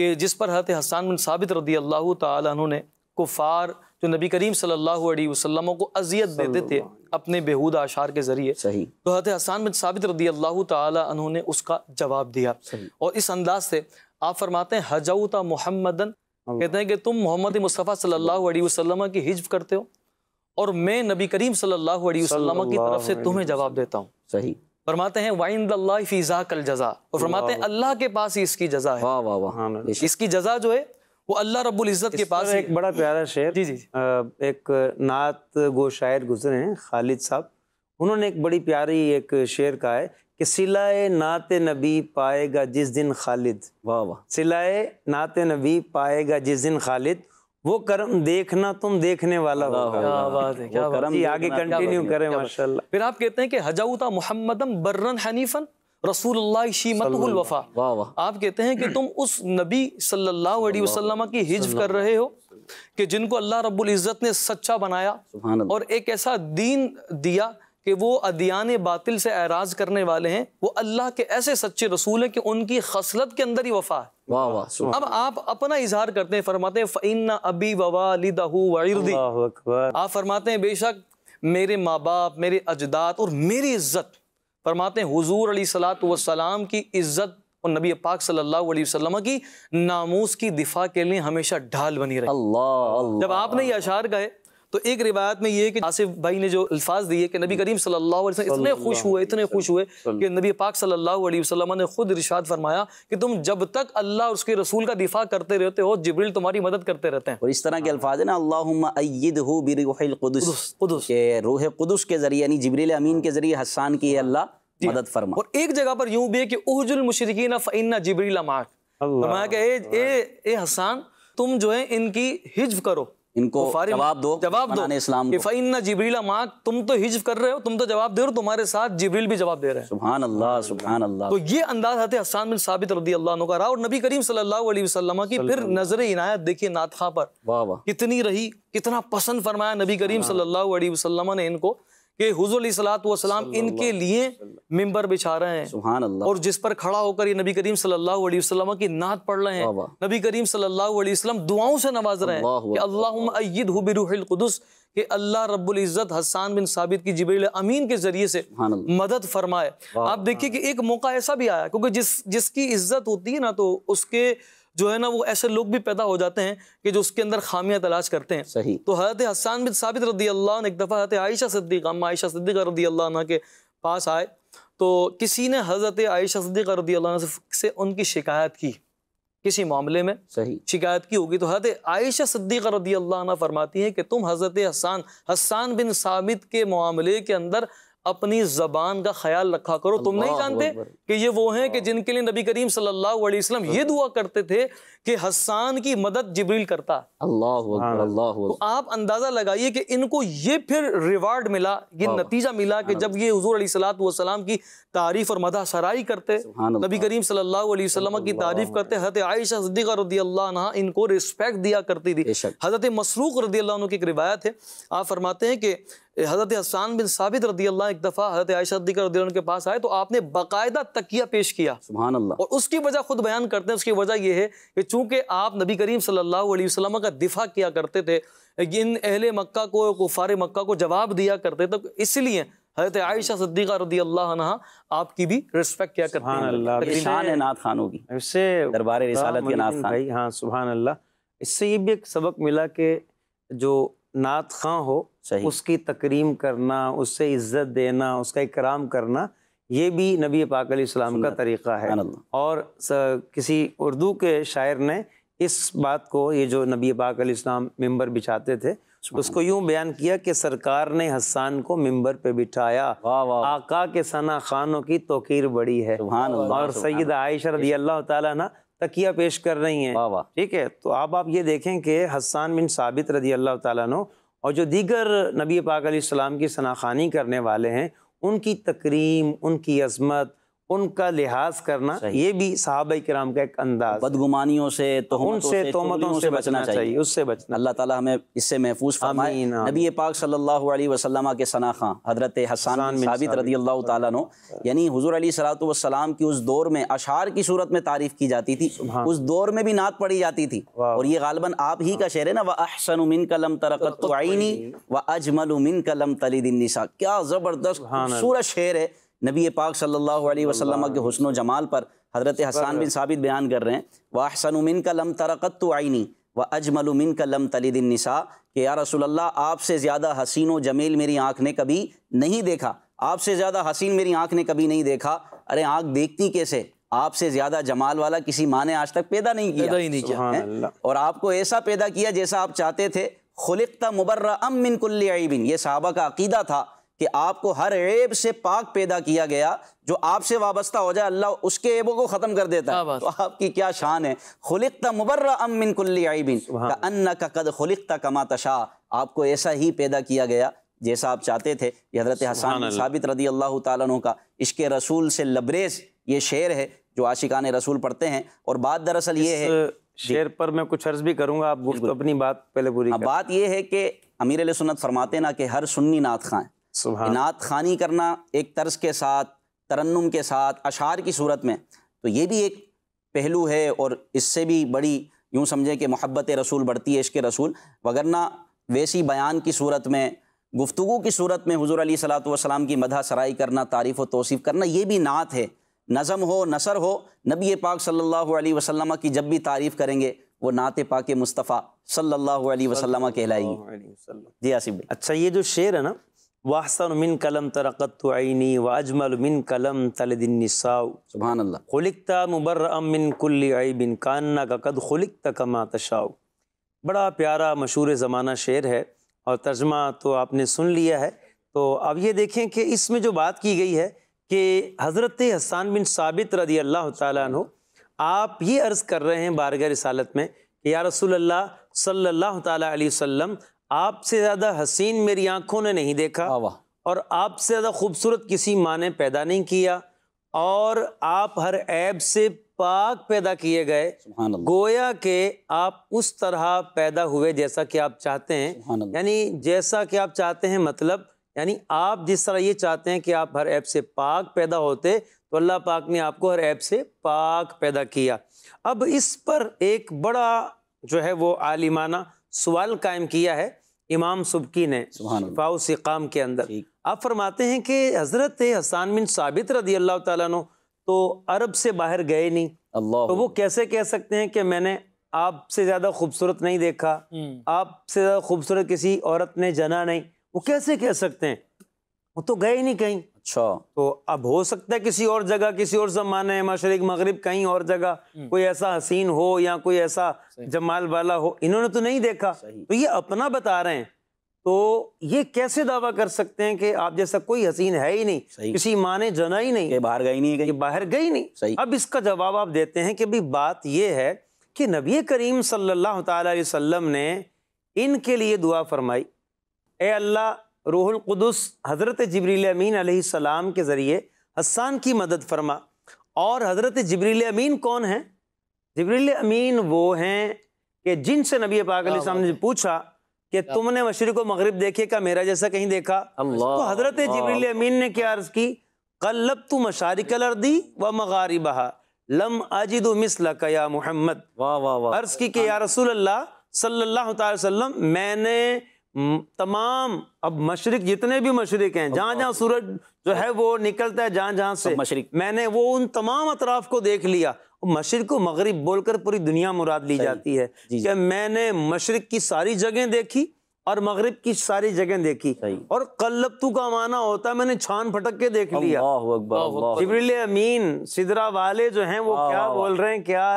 कि जिस पर हज़रत हसान बिन साबित रदी अल्लाह तन ने कुफ़ार जो नबी करीम सल्लल्लाहु अलैहि वसल्लम को अजियत देते थे अपने बेहूद आशार के ज़रिए सही। तो हज़रत हसान बिन साबित रदी अल्लाह तन ने उसका जवाब दिया। और इस अंदाज से आप फरमाते हैं हजौता मोहम्मदन कहते हैं कि तुम मोहम्मद मुस्तफ़ा सल्लल्लाहु अलैहि वसल्लम की हिजब करते हो और मैं नबी करीम सल्लल्लाहु अलैहि वसल्लम की तरफ़ से तुम्हें जवाब देता हूँ। सही। फरमाते हैं वाइंद फीजा कल जजा। और फरमाते हैं अल्लाह। के पास ही इसकी जजा है। वाह वाह वाह। इसकी जजा जो है वो अल्लाह रब्बुल इज़्ज़त के पास एक बड़ा प्यारा शेर जी जी एक नात गो शायर गुजरे हैं खालिद साहब। उन्होंने एक बड़ी प्यारी एक शेर कहा है कि सिलाए नाते नबी पाएगा जिस दिन खालिद। वाह वाह। सिलाए नाते नबी पाएगा जिस दिन खालिद। वो कर्म देखना तुम देखने वाला होगा। क्या बात है क्या कर्म आगे कंटिन्यू करें माशाल्लाह। फिर आप कहते हैं कि हजाउता मोहम्मदम बर्रन हनीफन रसूलुल्लाह शीमतुल वफा। आप कहते हैं कि तुम उस नबी सल्लल्लाहु अलैहि वसल्लम की हिज कर रहे हो कि जिनको अल्लाह रब्बुल इज़्ज़त ने सच्चा बनाया और एक ऐसा दीन दिया कि वो अदियान बातिल से एराज करने वाले हैं। वो अल्लाह के ऐसे सच्चे रसूल हैं कि उनकी खसलत के अंदर ही वफा है। वाह वाह अब आप अपना इजहार करते हैं फरमाते हैं अबी वइर्दी आप फरमाते हैं बेशक मेरे माँ बाप मेरे अजदाद और मेरी इज़्ज़त फरमाते हैं हुजूर सलाम की इज़्ज़त और नबी पाक सल्लल्लाहु अलैहि वसल्लम की नामूस की दिफा के लिए हमेशा ढाल बनी रही। अल्लाह। जब आपने ये अशार गए तो एक रिवायत में ये कि आसिफ भाई ने जो अल्फाज दिए कि नबी करीम सल्लल्लाहु अलैहि वसल्लम इतने खुश हुए इतने खुश हुए कि नबी पाक सल्लल्लाहु अलैहि वसल्लम ने खुद इरशाद फरमाया कि तुम जब तक अल्लाह और उसके रसूल का दिफा करते रहते हो जिब्रील तुम्हारी मदद करते रहते हैं। और इस तरह के अल्फाज है ना अल्लाहुम्मा के रूह कुदस के ज़रिए यानी जिब्रील अमीन के ज़रिए हसान की अल्लाह मदद फरमा। और एक जगह पर यूँ भी है कि उहजुल मुशरिकीन फइन्ना जिब्रील माक फरमाया कि ए ए हसान तुम जो है इनकी हिज्व करो। इनको जवाब दो जवाब दो। इस्लाम जिब्रीला माँ तुम तो हिज्व कर रहे हो तुम तो जवाब दे रहे हो तुम्हारे साथ जिब्रील भी जवाब दे रहे हैं। सुभान अल्लाह सुभान अल्लाह तो ये अंदाज हते हसान बिन साबित रदी अल्लाह का रहा और नबी करीम सल्लल्लाहु अलैहि वसल्लम की फिर नज़र इनायत देखिए नातखा पर। वाह वाह। कितनी रही कितना पसंद फरमाया नबी करीम सल्लल्लाहु अलैहि वसल्लम ने इनको। कि हुजूर इनके लिए मिंबर बिछा रहे हैं। और जिस पर खड़ा होकर ये नबी करीम सल्लल्लाहु अलैहि वसल्लम की नात पढ़ रहे हैं। नबी करीम सल्लल्लाहु अलैहि वसल्लम दुआओं से नवाज़ रहे हैं कि अल्लाहुम्मा बिरूहिल कुदस कि अल्लाह रब्बुल इज़्ज़त हसान बिन साबित की जिब्रील अमीन के ज़रिए से मदद फरमाए। आप देखिए कि एक मौका ऐसा भी आया क्योंकि जिस जिसकी इज़्ज़त होती है ना तो उसके जो है ना वो ऐसे लोग भी पैदा हो जाते हैं कि जो उसके अंदर खामियाँ तलाश करते हैं। सही। तो हज़रत हसान बिन साबित रदी अल्लाह ने एक दफ़ा हज़रत आयशा सिद्दीक अम्मा आयशा सिद्दीक रदी अल्लाह के पास आए तो किसी ने हज़रत आयशा सिद्दीक रदी अल्लाह से उनकी शिकायत की किसी मामले में। सही। शिकायत की होगी तो हज़रत आयशा सिद्दीक रदी अल्लाह फरमाती हैं कि तुम हज़रत हसान हसान बिन साबित के मामले के अंदर अपनी जबान का ख्याल रखा करो। तुम नहीं जानते कि ये वो हैं कि जिनके लिए नबी करीम सल्लल्लाहु अलैहि वसल्लम ये दुआ करते थे कि हसान की मदद जिब्रील करता। अल्लाह अल्लाह। तो आप अंदाज़ा लगाइए कि इनको ये फिर रिवार्ड मिला ये नतीजा मिला कि जब ये हजूर सलाम की तारीफ़ और मदा सराई करते नबी करीम सल्लल्लाहु अलैहि वसल्लम की तारीफ़ करते हज़रत आयशा सिद्दीक़ा रदी अल्लाह इनको रिस्पेक्ट दिया करती थी। हज़रत मसरूक रदी अल्लाह की एक रिवायत है। आप फरमाते हैं कि हज़रत हसान बिन साबित रदी अल्लाह एक दफ़ा हज़रत आयशा रदी के पास आए तो आपने बाकायदा तकिया पेश किया। सुभान अल्लाह और उसकी वजह खुद बयान करते हैं उसकी वजह यह है कि चूँकि आप नबी करीम सल्लल्लाहु अलैहि वसल्लम का दिफा किया करते थे इन अहले मक्का को कुफार मक्का को जवाब दिया करते तो इसलिए हज़रत आयशा सद्दीक़ा रदी अल्लाह आपकी भी रिस्पेक्ट किया करते हैं। है नात खानों की। इससे दरबार रिसालत के नात खान। भाई हाँ सुभान अल्लाह इससे ये भी एक सबक मिला कि जो नात खां हो उसकी तकरीम करना उससे इज़्ज़त देना उसका इकराम करना ये भी नबी पाक सलाम का तरीक़ा है। और किसी उर्दू के शायर ने इस बात को ये जो नबी पाक इस्लाम मेंबर बिछाते थे उसको यूँ बयान किया कि सरकार ने हसान को मिंबर पे बिठाया। आका के सना खानों की तोकीर बड़ी है। और सैद आयशा रदी अल्लाह ताला तकिया पेश कर रही हैं। ठीक है तो अब आप ये देखें कि हसान बिन साबित रदी अल्लाह ताला और जो दीगर नबी पाक की सनाखानी करने वाले हैं उनकी तकरीम उनकी अजमत उनका लिहाज करना ये भी साहब कराम का एक अंदाज बदगुमानियों से उनसे तोमतों से बचना चाहिए। उससे बचना अल्लाह ताला हमें इससे महफूज फरमाए। नबी पाक सल्लल्लाहु अलैहि वसल्लम के सना खां हज़रत हसन साबित रदी अल्लाह तआला यानी हुजूर अली सलातु वसलाम की उस दौर में अशार की सूरत में तारीफ़ की जाती थी। उस दौर में भी नात पढ़ी जाती थी। और ये गालबन आप ही का शेर है ना व अहसन मिन कलम तरकत व अजमल मिन कलम तलीदिन निसा। क्या ज़बरदस्त खूबसूरत शेर है। नबी पाक सल्लल्लाहु अलैहि वसल्लम के हुस्न जमाल पर हज़रत हसान बिन साबित बयान कर रहे हैं वाहसन का लम तरक़त आइनी व अजमल का लम तलिदिनसा कि या रसूलल्लाह आपसे ज़्यादा हसीन व जमील मेरी आँख ने कभी नहीं देखा। आपसे ज़्यादा हसीन मेरी आँख ने कभी नहीं देखा। अरे आँख देखती कैसे? आपसे ज़्यादा जमाल वाला किसी माँ ने आज तक पैदा नहीं किया। ही नहीं किया। और आपको ऐसा पैदा किया जैसा आप चाहते थे। खुलिकता मुबर्रा अम मिन कुल्ली ये साहबा का अकीदा था। कि आपको हर ऐब से पाक पैदा किया गया जो आपसे वाबस्ता हो जाए अल्लाह उसके ऐबों को ख़त्म कर देता है। तो आपकी क्या शान है? खुलिकता मुबर्रा अमिन कुल्ली आइबिन का अन्ना का कद खुलिकता कमा तशा। आपको ऐसा ही पैदा किया गया जैसा आप चाहते थे। हज़रत हसान साबित रदी अल्लाह तु का इश्क रसूल से लबरेज ये शेर है जो आशिकान रसूल पढ़ते हैं। और बात दरअसल ये है शेर पर मैं कुछ अर्ज़ भी करूँगा आप अपनी बात पहले पूरी हाँ, बात ये है कि अमीर सुन्नत फरमाते ना कि हर सुन्नी नात खां नात खानी करना एक तर्ज के साथ तरन्नुम के साथ अशार की सूरत में तो ये भी एक पहलू है और इससे भी बड़ी यूँ समझें कि मोहब्बत रसूल बढ़ती है इश्क रसूल। वगरना वैसी बयान की सूरत में गुफ्तु की सूरत में हजूर अली सलाम की मदा सराई करना तारीफ़ व तोसीफ़ करना ये भी नात है। नज़म हो नसर हो नबी पाक सल्लल्लाहु अलैहि वसल्लम की जब भी तारीफ़ करेंगे वो नात पाक मुस्तफ़ा सल्लल्लाहु अलैहि वसल्लम कहलाएगी। जी आसिफ भाई। अच्छा ये जो शेर है ना वाहसन मिन कलम तरक़त आईनी व अजमल मिन कलम तलदिनसाउ सुबहान अल्लाह खुलिकता मुबर्रम मिन कुल्ली बिन कान्ना का कद खुलिकता कमा तशाउ बड़ा प्यारा मशहूर ज़माना शेर है और तर्जमा तो आपने सुन लिया है तो अब ये देखें कि इसमें जो बात की गई है कि हज़रत हसान बिन साबित रदी अल्लाह तु आप ये अर्ज़ कर रहे हैं बारगाह रिसालत में कि या रसूल अल्लाह सल्लल्लाहु अलैहि वसल्लम आपसे ज़्यादा हसीन मेरी आँखों ने नहीं देखा और आपसे ज़्यादा खूबसूरत किसी माँ ने पैदा नहीं किया और आप हर ऐब से पाक पैदा किए गए। गोया के आप उस तरह पैदा हुए जैसा कि आप चाहते हैं। यानी जैसा कि आप चाहते हैं मतलब यानी आप जिस तरह ये चाहते हैं कि आप हर ऐप से पाक पैदा होते तो अल्लाह पाक ने आपको हर ऐप से पाक पैदा किया। अब इस पर एक बड़ा जो है वो आलिमाना सवाल कायम किया है। इमाम सुबकी ने फ़ाउसिकाम के अंदर। आप फरमाते हैं कि हज़रत हसान बिन साबित रदी अल्लाह तु तो अरब से बाहर गए नहीं। अल्लाह तो वो कैसे कह सकते हैं कि मैंने आपसे ज़्यादा खूबसूरत नहीं देखा हम्म। आपसे ज़्यादा खूबसूरत किसी औरत ने जना नहीं? वो कैसे कह सकते हैं? वो तो गए नहीं कहीं। अच्छा। तो अब हो सकता है किसी और जगह किसी और जमाने मशरक मगरब कहीं और जगह हम्म। कोई ऐसा हसीन हो या कोई ऐसा जमाल वाला हो इन्होंने तो नहीं देखा। तो ये अपना बता रहे हैं। तो ये कैसे दावा कर सकते हैं कि आप जैसा कोई हसीन है ही नहीं किसी माँ ने जना ही नहीं बाहर गई नहीं गई बाहर गई नहीं। सही। अब इसका जवाब आप देते हैं कि भाई बात ये है कि नबी करीम सल्लल्लाहु अलैहि वसल्लम ने इनके लिए दुआ फरमाई। ए अल्लाह रूहुल कुदस हज़रत जबरील अमीन सलाम के ज़रिए हसान की मदद फरमा। और हज़रत जबरील अमीन कौन है? जबरील अमीन वो हैं कि जिनसे नबी पाक ने पूछा कि तुमने मशरक व मगरब देखे का मेरा जैसा कहीं देखा? तो हज़रत जबरील अमीन ने क्या अर्ज़ की? कल्लब तू मशारिक अर्दी व मगारिबहा लम अजिद मिसल या मोहम्मद। अर्ज़ की कि या रसूल अल्लाह सल्लल्लाहु अलैहि वसल्लम मैंने तमाम अब मशरक जितने भी मशरक हैं जहाँ जहाँ सूरज जो है वो निकलता है जहाँ जहाँ से मशरक। मैंने वो उन तमाम अतराफ को देख लिया मशरक को मगरब बोलकर पूरी दुनिया मुराद ली जाती है कि मैंने मशरक की सारी जगह देखी और मगरब की सारी जगह देखी। और कल्लबतू का माना होता है मैंने छान फटक के देख लिया। जिब्रिल अमीन सिदरा वाले जो हैं वो क्या बोल रहे हैं क्या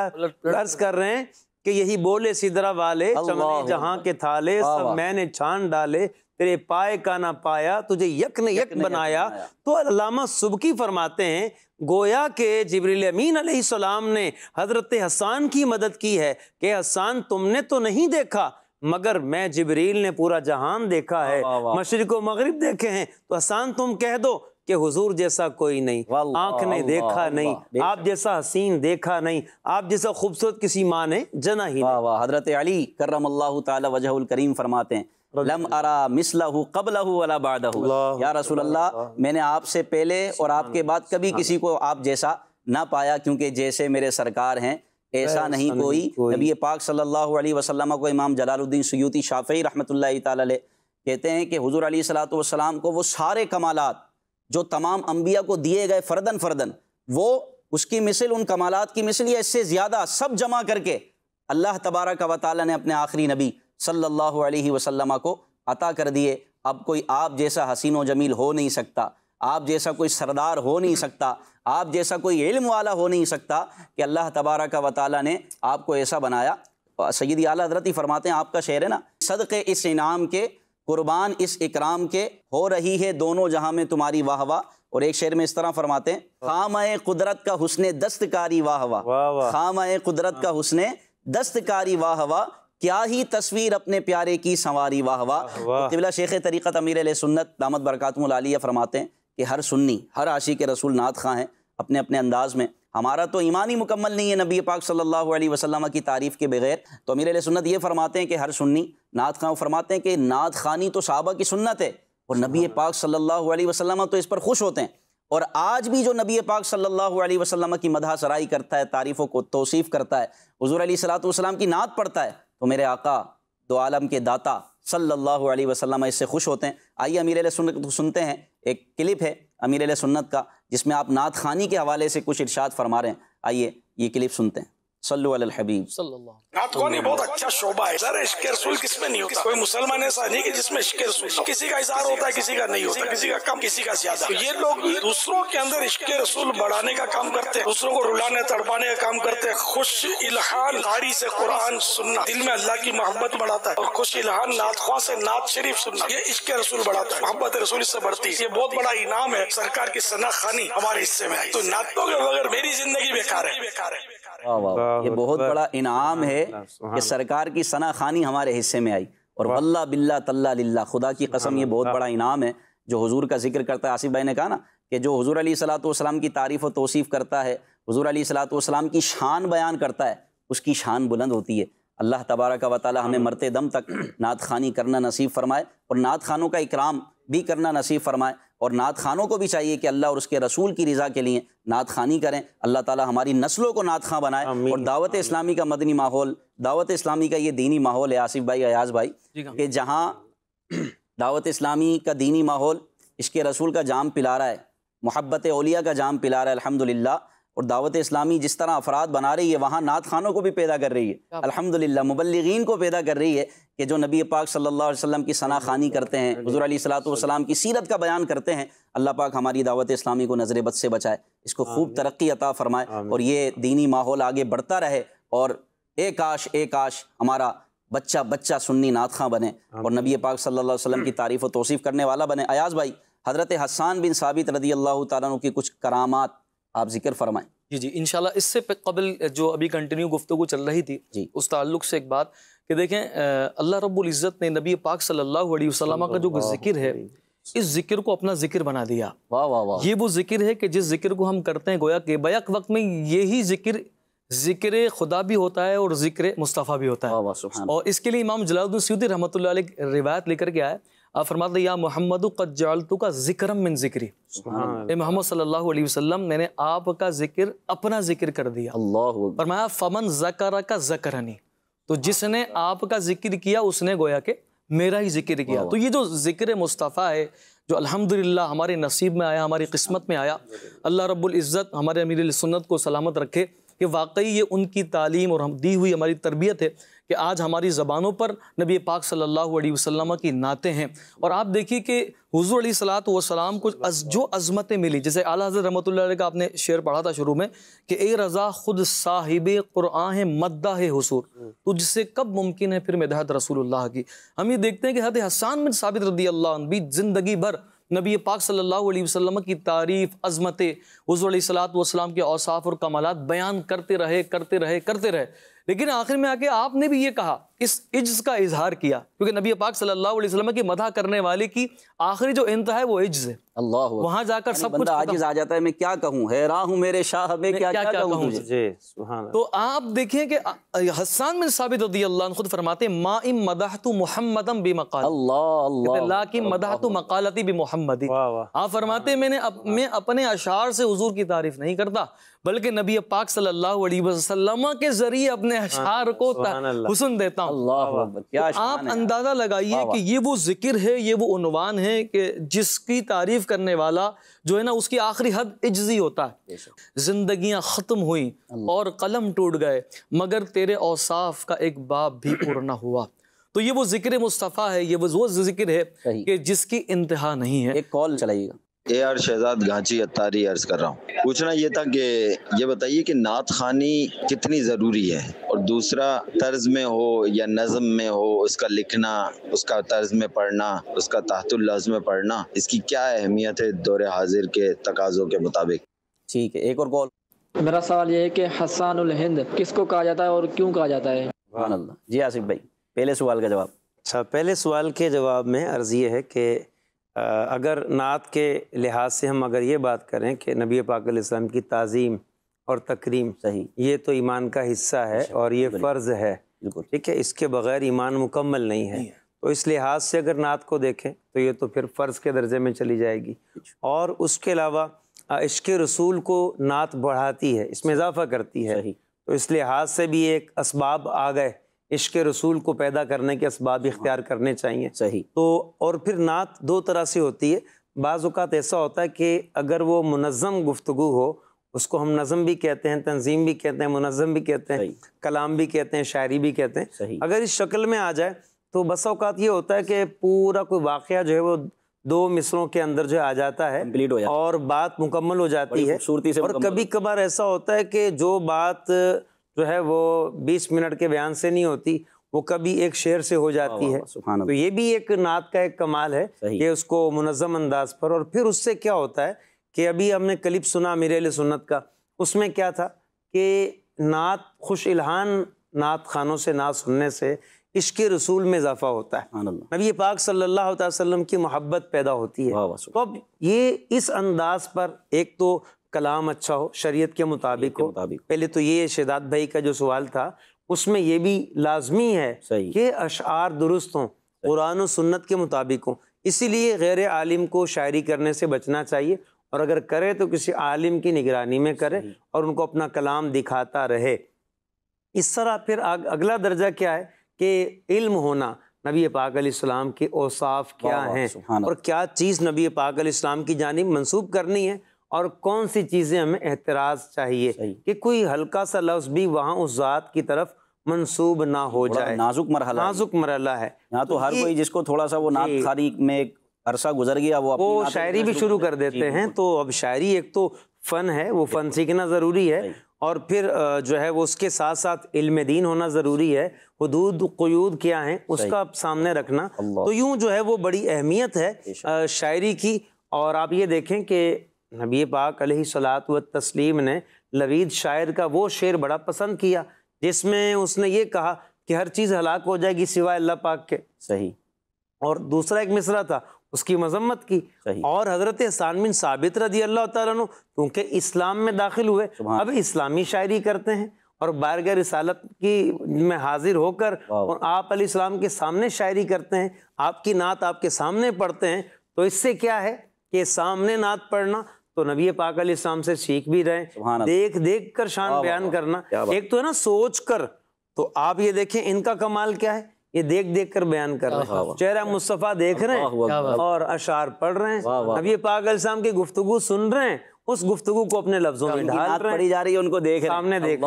अर्ज़ कर रहे हैं? कि यही बोले सिदरा वाले जहाँ के थाले सब मैंने छान डाले तेरे पाए का ना पाया तुझे यक ने यक बनाया। तो अल्लामा सुबकी फरमाते हैं गोया के जबरील अमीन सलाम ने हज़रत हसान की मदद की है कि हसान तुमने तो नहीं देखा मगर मैं जबरील ने पूरा जहान देखा है मशरक मगरब देखे हैं। तो हसान तुम कह दो कि हुजूर जैसा कोई नहीं। आँख ने देखा नहीं आप जैसा हसीन देखा नहीं आप जैसा खूबसूरत किसी माँ ने जना ही वाह हज़रत अली करम अल्लाह वजहुल करीम फरमाते हैं लम अरा मिसलहु कबलहु वला बादहु। या रसूल अल्लाह। मैंने आपसे पहले और आपके बाद कभी किसी को आप जैसा ना पाया क्योंकि जैसे मेरे सरकार हैं ऐसा नहीं कोई। नबी पाक सल्लल्लाहु अलैहि वसल्लम को इमाम जलालुद्दीन सयूती शाफी रहमतुल्लाह ताला कहते हैं कि हुजूर अली सलाम को वो सारे कमालात जो तमाम अम्बिया को दिए गए फ़र्दन फ़र्दन, वो उसकी मिसल, उन कमालत की मिसल या इससे ज़्यादा सब जमा करके अल्लाह तबारा का वाली ने अपने आखिरी नबी सल्लल्लाहु अलैहि वसल्लम को अता कर दिए। अब कोई आप जैसा हसीन जमील हो नहीं सकता, आप जैसा कोई सरदार हो नहीं सकता, आप जैसा कोई इल्म वाला हो नहीं सकता कि अल्लाह तबारा का वाली ने आपको ऐसा बनाया। सैदी आला हज़रत ही फरमाते हैं, आपका शेर है ना, सदक़े इस इनाम के कुर्बान इस इकराम के हो रही है दोनों जहाँ में तुम्हारी वाह वाह। और एक शेर में इस तरह फरमाते हैं खाम कुदरत का हुसन दस्तकारी वाह वाह। खाम कुदरत का हुसन दस्तकारी वाह वाह क्या ही तस्वीर अपने प्यारे की संवारी वाह वाह। तिबला शेख तरीक़त अमीर सुन्नत दामद बरकतमिया फरमाते हैं कि हर सुन्नी हर आशी के रसूल नात खां हैं अपने अपने अंदाज में। हमारा तो ईमान ही मुकम्मल नहीं है नबी पाक सल्लल्लाहु अलैहि वसल्लम की तारीफ़ के बगैर। तो अमीर सुन्नत ये फरमाते हैं कि हर सुन्नी नात खां फरमाते हैं कि नात खानी तो साहबा की सुन्नत है और नबी पाक सल्लल्लाहु अलैहि वसल्लम तो इस पर खुश होते हैं। और आज भी जो नबी पाक सल्लल्लाहु अलैहि वसल्लम की मदह सराई करता है तारीफ़ों को तोसीफ़ करता है हजूर अली सलाम की नात पढ़ता है तो मेरे आका दो आलम के दाता सल्लल्लाहु अलैहि वसल्लम इससे खुश होते हैं। आइए अमीर सुन्नत सुनते हैं एक क्लिप है अमीर सुन्नत का, जिसमें आप नात खानी के हवाले से कुछ इर्शाद फरमा रहे हैं। आइए, ये क्लिप सुनते हैं। हबीब। नात कौन बहुत अच्छा शोभा है। सर इश्क रसूल किसमें नहीं होता? कोई मुसलमान ऐसा नहीं कि जिसमें इश्क रसूल किसी का इजहार होता है किसी का नहीं होता किसी का कम किसी का ज़्यादा। तो ये लोग दूसरों के अंदर इश्क रसूल बढ़ाने का काम करते हैं दूसरों को रुलाने तड़पाने का काम करते हैं। खुश इल्हान कारी से कुरान सुनना दिल में अल्लाह की मोहब्बत बढ़ाता है। और खुश इल्हान नात ख्वा से नात शरीफ सुनना ये इश्क रसूल बढ़ाता है। मोहब्बत रसूल इससे बढ़ती है। ये बहुत बड़ा इनाम है। सरकार की सना खानी हमारे हिस्से में आई। तो नातों के बगैर मेरी ज़िंदगी बेकार है बेकार है। ये बहुत बड़ा इनाम है कि सरकार की सना खानी हमारे हिस्से में आई और वल्ला बिल्ला तल्ला लिल्ला खुदा की कसम ये बहुत बड़ा इनाम है जो हुजूर का ज़िक्र करता है। आसिफ भाई ने कहा ना कि जो हुजूर अली सलाम की तारीफ़ व तोसीफ़ करता है हुजूर अली सलाम की शान बयान करता है उसकी शान बुलंद होती है। अल्लाह तबारक व ताली हमें मरते दम तक नात खानी करना नसीब फरमाए और नात खानों का इकराम भी करना नसीब फरमाए। और नात खानों को भी चाहिए कि अल्लाह और उसके रसूल की रज़ा के लिए नात खानी करें। अल्लाह ताला हमारी नस्लों को नात खां बनाए। और दावत इस्लामी का मदनी माहौल दावत इस्लामी का ये दीनी माहौल है आसिफ भाई अयाज भाई कि जहाँ दावत इस्लामी का दीनी माहौल इसके रसूल का जाम पिला रहा है मोहब्बत ओलिया का जाम पिला रहा है अल्हम्दुलिल्लाह। और दावत इस्लामी जिस तरह अफराद बना रही है वहाँ नात खानों को भी पैदा कर रही है। अल्हम्दुलिल्लाह मुबल्लिगीन को पैदा कर रही है कि जो नबी पाक सल्लल्लाहु अलैहि वसल्लम की सना खानी करते हैं हजूर अली सलाम की सीरत का बयान करते हैं अल्लाह पाक हमारी दावत इस्लामी को नज़र बद से बचाए इसको खूब तरक्की अता फ़रमाए और ये दीनी माहौल आगे बढ़ता रहे और एक आश एक आश हमारा बच्चा बच्चा सुन्नी नात खां बने और नबी पाक सल्लल्लाहु अलैहि वसल्लम की तारीफ़ व तोसीफ़ करने वाला बने। अयाज भाई हज़रत हसान बिन साबित रदी अल्लाह तु की कुछ करामात आप ज़िक्र फरमाएँ। जी जी। इनशाला इससे कबल जो अभी कंटिन्यू गुफ्तु चल रही थी जी। उस ताल्लुक से एक बात कि देखें अल्लाह रब्बुल इज़्ज़त ने नबी पाक सल्लल्लाहु अलैहि वसल्लम का जो ज़िक्र है इस ज़िक्र को अपना ज़िक्र बना दिया। वाह वाह वाह। ये वो ज़िक्र है कि जिस ज़िक्र को हम करते हैं गोया के बैक वक्त में यही ज़िक्र ज़िक्र खुदा भी होता है और ज़िक्र मुस्तफ़ा भी होता है। और इसके लिए इमाम जलालुद्दीन सयूदी रहमत रिवायत लेकर के आए आप फरमाते या मोहम्मद कजालतू का जिक्रम मिन जिक्री। ए मोहम्मद सल्लल्लाहु अलैहि वसल्लम मैंने आपका ज़िक्र अपना ज़िक्र कर दिया। अल्लाह फरमाया फमन जकरा का जकरनी। तो जिसने आपका ज़िक्र किया उसने गोया के मेरा ही ज़िक्र किया। तो ये जो ज़िक्र मुस्तफ़ा है जो अल्हम्दुलिल्लाह हमारे नसीब में आया हमारी किस्मत में आया अल्लाह रब्बुल इज़्ज़त हमारे अमीर सुन्नत को सलामत रखे कि वाकई ये उनकी तालीम और हम दी हुई हमारी तरबियत है कि आज हमारी ज़बानों पर नबी पाक सल्लल्लाहु अलैहि वसल्लम की नाते हैं। और आप देखिए कि हुजूर अली सलात वसलाम को अज, जो अजमतें मिली जैसे आला हज़रत रहमत का आपने शेर पढ़ा था शुरू में कि ए रज़ा खुद साहिब क़ुरान है मद्दा है हसूर। तो जिससे कब मुमकिन है फिर मदहत रसूलुल्लाह की। हम ये देखते हैं कि हद हसान बिन साबित रदी अल्लाह भी ज़िंदगी भर नबी पाक सल्लल्लाहु अलैहि वसल्लम की तारीफ़ अजमत हजूर सलाम के औसाफ और कमालत बयान करते रहे करते रहे करते रहे। लेकिन आखिर में आके आपने भी ये कहा इस इज्ज का इजहार किया। क्योंकि नबी पाक सल्लल्लाहु अलैहि वसल्लम की मदह करने वाले की आखिरी जो इंतहा है वो इज्ज है। अल्लाह वहाँ जाकर सब कुछ आजिज आ जाता है मैं क्या कहूँ? हैरा हूँ मेरे शाह मैं क्या क्या, क्या, क्या कहूँ तो आप देखिए कि हसन बिन साबित रदी अल्लाह खुद फरमाते मा इम मदहतु मुहम्मदम बि मकाल। अल्लाह अल्लाह की मदहतु मकालती बि मुहम्मदी। आप फरमाते मैंने मैं अपने अशार से हुजूर की तारीफ़ नहीं करता बल्कि नबी पाक सल्लल्लाहु अलैहि वसल्लम के ज़रिए अपने अशार को हुसन देता हूँ। क्या आप अंदाज़ा लगाइए कि ये वो ज़िक्र है ये वो उनवान है कि जिसकी तारीफ़ करने वाला जो है ना उसकी आखिरी हद इज्जी होता है। जिंदगियाँ ख़त्म हुई और कलम टूट गए मगर तेरे औसाफ का एक बाप भी पूर्ण हुआ। तो ये वो ज़िक्र मुस्तफ़ा है ये वो ज़िक्र है कि जिसकी इंतहा नहीं है। एक कॉल चलाइएगा। ए आर शहजाद घाची अतारी अर्ज़ कर रहा हूँ। पूछना ये था कि ये बताइए कि नात खानी कितनी ज़रूरी है? और दूसरा तर्ज में हो या नज़म में हो उसका लिखना उसका तर्ज में पढ़ना उसका तहतुल्लज में पढ़ना इसकी क्या अहमियत है दौरे हाजिर के तकाज़ों के मुताबिक? ठीक है एक और कॉल। मेरा सवाल ये है कि हसान हिंद किसको कहा जाता है और क्यों कहा जाता है? जी आसिफ भाई पहले सवाल का जवाब। अच्छा पहले सवाल के जवाब में अर्ज़ ये है कि अगर नात के लिहाज से हम अगर ये बात करें कि नबी पाक इस्लाम की तज़ीम और तकरीम सही। ये तो ईमान का हिस्सा है और ये फ़र्ज़ है। ठीक है इसके बग़ैर ईमान मुकम्मल नहीं है। तो इस लिहाज से अगर नात को देखें तो ये तो फिर फ़र्ज़ के दर्जे में चली जाएगी। और उसके अलावा इश्क रसूल को नात बढ़ाती है इसमें इजाफ़ा करती है। तो इस लिहाज से भी एक इसबाब आ गए। इश्क रसूल को पैदा करने के इसबाब इख्तियार करने चाहिए। सही। तो और फिर नात दो तरह से होती है। बाज़ात ऐसा होता है कि अगर वो मुनज़म गुफ्तु हो उसको हम नज़म भी कहते हैं तंजीम भी कहते हैं मुनज़म भी कहते हैं कलाम भी कहते हैं शायरी भी कहते हैं। अगर इस शक्ल में आ जाए तो बस अवकात ये होता है कि पूरा कोई वाक़ जो है वो दो मिसरों के अंदर जो आ जाता है हो जाता और बात मुकम्मल हो जाती है। से और कभी कभार ऐसा होता है कि जो बात जो है वो 20 मिनट के बयान से नहीं होती वो कभी एक शेर से हो जाती है। तो ये भी एक नात का एक कमाल है कि उसको मुनज़म अंदाज पर और फिर उससे क्या होता है कि अभी हमने क्लिप सुना मेरे सुन्नत का उसमें क्या था कि नात खुश इल्हान नात खानों से नात सुनने से इश्क रसूल में इजाफा होता है। नबी पाक सल्लल्लाहु अलैहि वसल्लम की मोहब्बत पैदा होती है। तो अब ये इस अंदाज पर एक तो कलाम अच्छा हो शरीयत के मुताबिक हो। पहले तो ये शेदात भाई का जो सवाल था उसमें ये भी लाजमी है कि अशार दुरुस्त हों कुरान सुन्नत के मुताबिक हों। इसीलिए गैर आलिम को शायरी करने से बचना चाहिए और अगर करे तो किसी आलिम की निगरानी में करे और उनको अपना कलाम दिखाता रहे। इस तरह फिर अगला दर्जा क्या है कि इल्म होना नबी पाक इस्लाम के औसाफ क्या हैं? और क्या चीज़ नबी पाक इस्लाम की जानब मनसूब करनी है? और कौन सी चीज़ें हमें एहतराज चाहिए कि कोई हल्का सा लफ्ज़ भी वहाँ उस ज़ात की तरफ़ मंसूब ना हो जाए। नाजुक मरहला नाजुक मरहला है। यहाँ तो हर कोई जिसको थोड़ा सा वो नात खारी में अरसा गुजर गया वो वो शायरी भी शुरू कर देते हैं। तो अब शायरी एक तो फ़न है वो फ़न सीखना ज़रूरी है और फिर जो है वो उसके साथ साथ इल्म दीन होना ज़रूरी है। हदूद क़यूद क्या है उसका आप सामने रखना। तो यूँ जो है वो बड़ी अहमियत है शायरी की। और आप ये देखें कि नबी पाक सलात व तस्लीम ने लवीद शायर का वो शेर बड़ा पसंद किया जिसमें उसने ये कहा कि हर चीज़ हलाक हो जाएगी सिवाय अल्लाह पाक के। सही। और दूसरा एक मिसरा था उसकी मजम्मत की। और हज़रत हसान बिन साबित रदी अल्लाह तु क्योंकि इस्लाम में दाखिल हुए अब इस्लामी शायरी करते हैं और बारगर रिसालत की में हाजिर होकर और आप इस्लाम के सामने शायरी करते हैं आपकी नात आपके सामने पढ़ते हैं तो इससे क्या है कि सामने नात पढ़ना तो नबी पाक इस्लाम से सीख भी रहे। देख देख कर शान बयान करना। एक तो है ना सोच कर तो आप ये देखें इनका कमाल क्या है? ये देख देख कर बयान कर रहे हैं। चेहरा मुस्तफ़ा देख रहे हैं और अशार पढ़ रहे हैं। अब ये पागल शाम की गुफ्तु सुन रहे हैं। उस गुफ्तगु को अपने लफ्जों में ढाल पड़ी जा रही है उनको देख सामने देख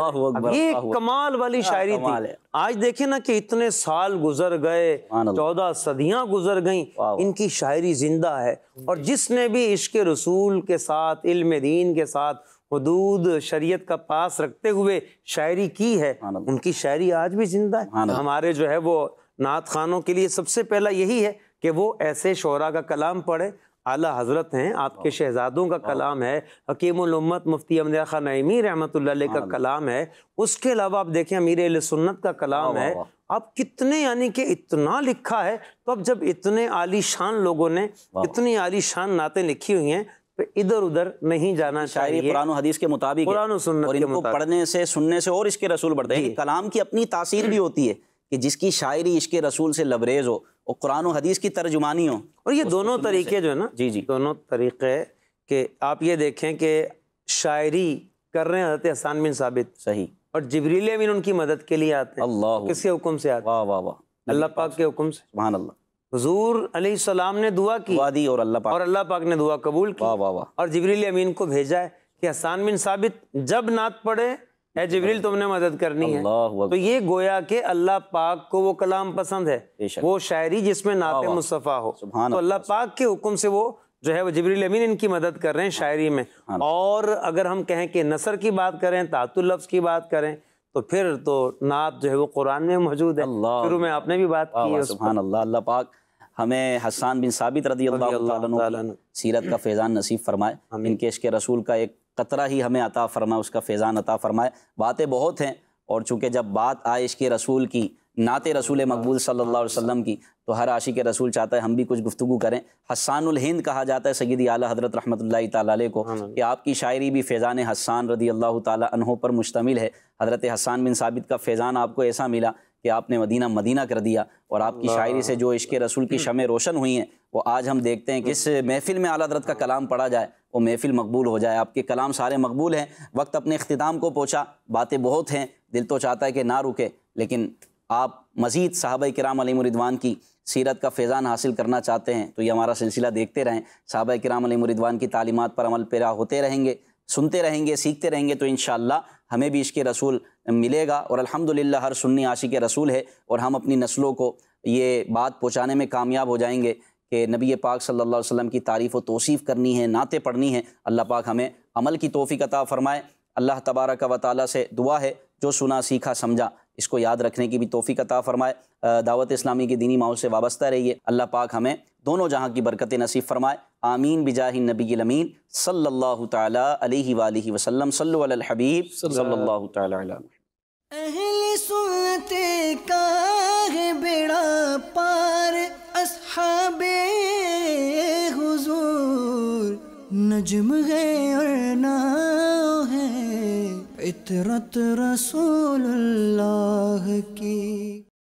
ये कमाल वाली शायरी थी। आज देखे ना कि इतने साल गुजर गए चौदह सदियाँ गुजर गईं इनकी शायरी ज़िंदा है। और जिसने भी इश्क रसूल के साथ इल्म दीन के साथ हदूद शरीयत का पास रखते हुए शायरी की है उनकी शायरी आज भी ज़िंदा है। हमारे जो है वो नात खानों के लिए सबसे पहला यही है कि वो ऐसे शोरा का कलाम पढ़े आला हज़रत हैं आपके शहजादों का कलाम है हकीम उम्मत मुफ्ती अमद खान नईमी रहमत का कलाम है। उसके अलावा आप देखें अमीर सुन्नत का कलाम है। आप कितने यानी कि इतना लिखा है तो अब जब इतने आली शान लोगों ने इतनी आली शान नातें लिखी हुई हैं तो इधर उधर नहीं जाना चाहिए। कुरान हदीस के मुताबिक कुरान सुन्नत और इनको पढ़ने से सुनने से और इसके रसूल बढ़ते हैं। कलाम की अपनी तासीर भी होती है कि जिसकी शायरी इसके रसूल से लबरेज हो। और कुरान हदीस की तर्जुमानी हो और ये दोनों तरीके जो है ना जी जी। दोनों तरीके कि आप ये देखें कि शायरी कर रहे हैं हज़रत हसान बिन साबित। सही। और जबरील अमीन उनकी मदद के लिए आते हैं। अल्लाह। किसके हुक्म से आते वाह वाह वाह। अल्लाह पाक के हुक्म से। सुभान अल्लाह हजूर सलाम ने दुआ की। दुआ दी और अल्लाह पाक। और अल्लाह पाक ने दुआ कबूल की। वाह वाह वाह। और जबरील अमीन को भेजा है कि हसान बिन साबित जब नात पढ़े है जबरील तुमने मदद करनी है। तो ये गोया के अल्लाह पाक को वो कलाम पसंद है। वो शायरी जिसमें नाते मुस्तफ़ा हो। तो अल्लाह पाक के हुक्म से वो जो है वो जबरील अमीन इनकी मदद कर रहे हैं शायरी में। और अगर हम कहें कि नसर की बात करें तातुल लफ्ज़ की बात करें तो फिर तो नात जो है वो कुरान में मौजूद है। शुरू में आपने भी बात की है अल्लाह। अल्लाह पाक हमें हसान बिन साबित रदी अल्लाह सीरत का फैज़ान नसीब फरमाए। इनके इश्क रसूल का एक कतरा ही हमें अता फरमाए उसका फैज़ान अता फरमाए। बातें बहुत हैं और चूँकि जब बात आए इश्क रसूल की नात रसूल मकबूल सल्ला वसल्लम की तो हर आशी के रसूल चाहता है हम भी कुछ गुफ्तु करें। हसानुल हिंद कहा जाता है सैदी आला हज़रत रहमत ताली को कि आपकी शायरी भी फैज़ान हसान रदी अल्लाह तहों पर मुश्तमिल है। हज़रत हसान बिन साबित का फैज़ान आपको ऐसा मिला कि आपने मदीना मदीना कर दिया और आपकी शायरी से जो इश्क रसूल की शमें रोशन हुई हैं वो आज हम देखते हैं कि इस महफ़िल में आला हज़रत का कलाम पढ़ा जाए वो महफ़िल मकबूल हो जाए। आपके कलाम सारे मकबूल हैं वक्त अपने अख्ताम को पहुँचा बातें बहुत हैं दिल तो चाहता है कि ना रुके लेकिन आप मज़ीद साहब कराम रिदवान की सीरत का फैज़ान हासिल करना चाहते हैं तो ये हमारा सिलसिला देखते रहें। साहब कराम रिदवान की तालीमत पर अमल पैरा होते रहेंगे सुनते रहेंगे सीखते रहेंगे तो इन हमें भी इश्क रसूल मिलेगा। और अल्हम्दुलिल्लाह, हर सुन्नी आशिक रसूल है और हम अपनी नस्लों को ये बात पहुँचाने में कामयाब हो जाएँगे कि नबी पाक सल्लल्लाहु अलैहि वसल्लम की तारीफ़ व तोसीफ़ करनी है, नाते पढ़नी है। अल्लाह पाक हमें अमल की तोफ़ी अता फ़रमाए। अल्लाह तबारक व ताली से दुआ है, जो सुना, सीखा, समझा, इसको याद रखने की भी तोफ़ी अता फ़रमाए। दावत इस्लामी के दीनी माहौल से वाबस्ता रहिए। अल्लाह पाक हमें दोनों जहाँ की बरकत नसीब फरमाए। आमीन बिजाही नबी अमीन। सल्लल्लाहु अलैहि सल्लु सल्लल्लाहु ताला अहले सुनते का बेड़ा पार। असहाबे हुजूर। नज्म है और ना है। इतरत रसूलुल्लाह की।